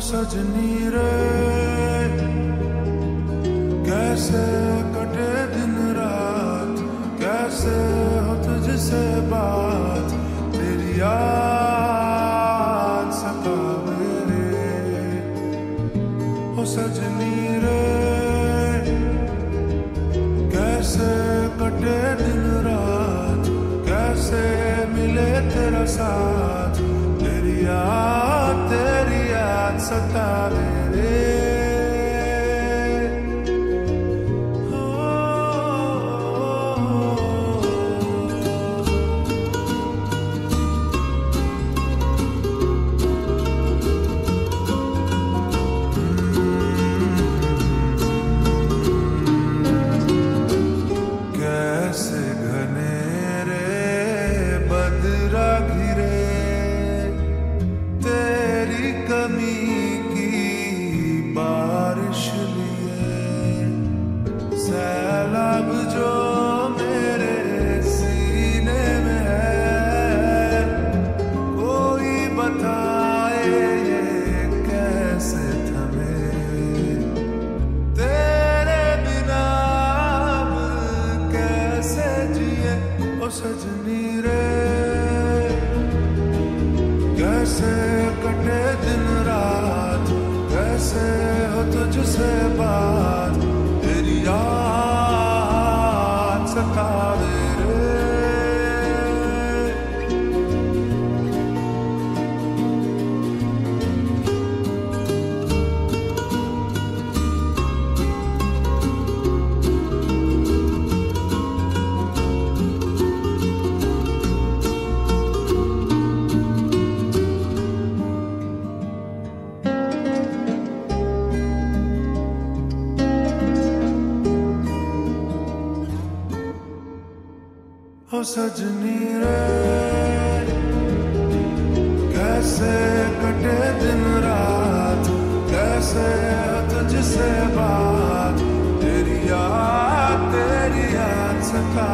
सजनी रे, कैसे कटे दिन रात, कैसे हो तुझसे बात, तेरी याद सतावे रे हो सजनी रे, कैसे कटे दिन रात, कैसे मिले तेरा साथ, तेरी याद तेरी याद सतावे सजनी रे। कैसे कटे दिन रात कैसे हो तुझसे बात तेरी याद सतावे रे। सजनी रे कैसे कटे दिन रात कैसे तुझसे बात। तेरी याद तेरी याद सता